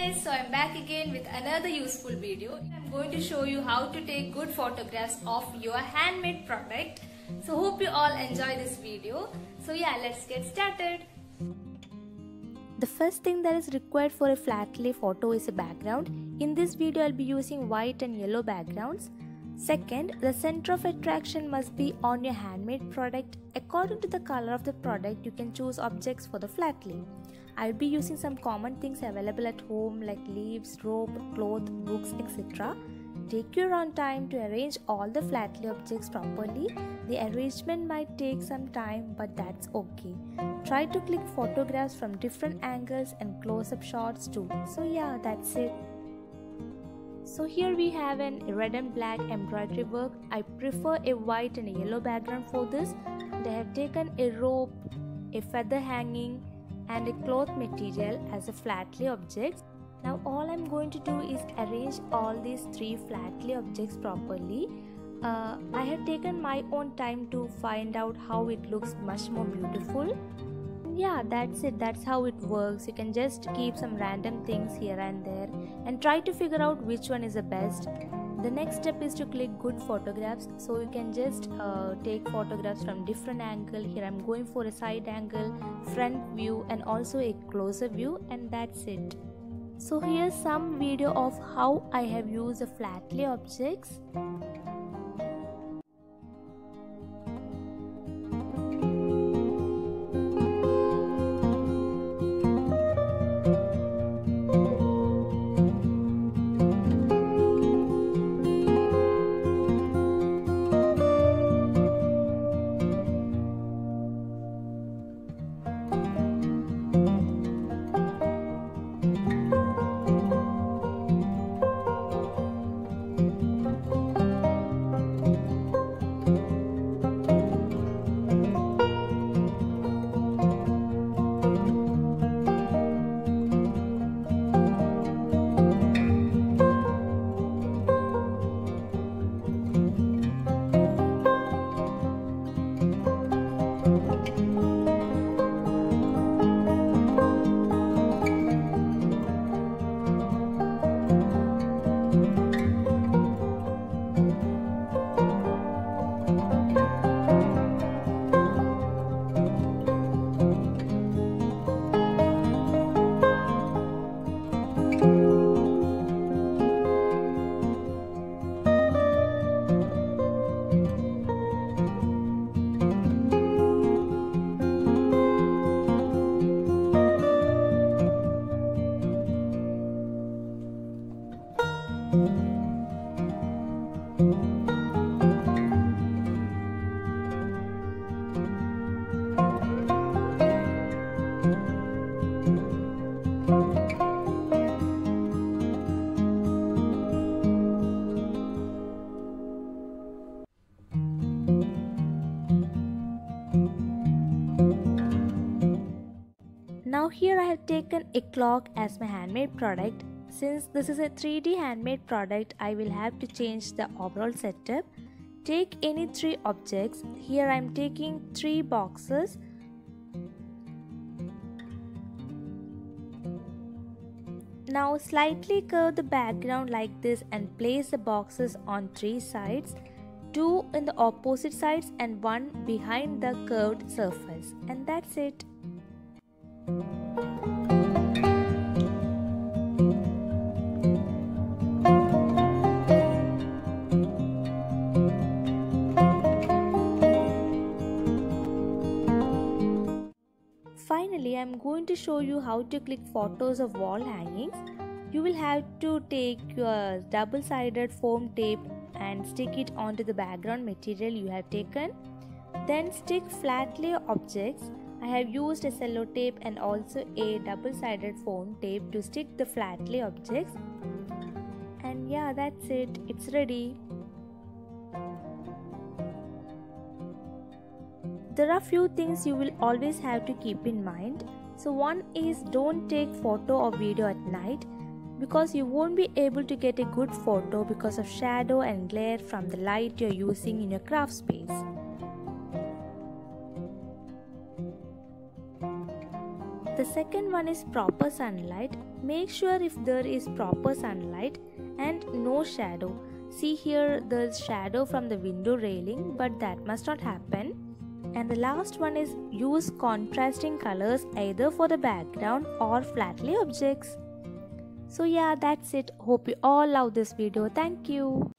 guys, so I'm back again with another useful video. I'm going to show you how to take good photographs of your handmade product. So hope you all enjoy this video. So yeah, let's get started. The first thing that is required for a flat lay photo is a background. In this video, I'll be using white and yellow backgrounds. Second, the center of attraction must be on your handmade product. According to the color of the product, you can choose objects for the flat lay. I'll be using some common things available at home like leaves, rope, cloth, books, etc. Take your own time to arrange all the flat lay objects properly. The arrangement might take some time, but that's okay. Try to click photographs from different angles and close up shots too. So, yeah, that's it. So here we have an red and black embroidery work. I prefer a white and a yellow background for this. And I have taken a rope, a feather hanging and a cloth material as a flat lay objects. Now all I'm going to do is arrange all these three flat lay objects properly. Uh, I have taken my own time to find out how it looks much more beautiful yeah that's it. That's how it works. You can just keep some random things here and there and try to figure out which one is the best. The next step is to click good photographs. So you can just uh, take photographs from different angle. Here i'm going for a side angle front view and also a closer view and that's it. So here's some video of how i have used the flat lay objects Now here I have taken a clock as my handmade product. Since this is a 3D handmade product, I will have to change the overall setup. Take any three objects. Here I am taking three boxes. Now slightly curve the background like this and place the boxes on three sides. Two in the opposite sides and one behind the curved surface. And that's it. Finally, I am going to show you how to click photos of wall hangings. You will have to take your double-sided foam tape and stick it onto the background material you have taken. Then stick flat lay objects I have used a cello tape and also a double-sided foam tape to stick the flat lay objects. And yeah, that's it. It's ready. There are few things you will always have to keep in mind. So one is don't take photo or video at night because you won't be able to get a good photo because of shadow and glare from the light you're using in your craft space. The second one is proper sunlight. make sure if there is proper sunlight and no shadow see here there's shadow from the window railing but that must not happen and the last one is use contrasting colors either for the background or flat lay objects. So yeah that's it. Hope you all love this video. Thank you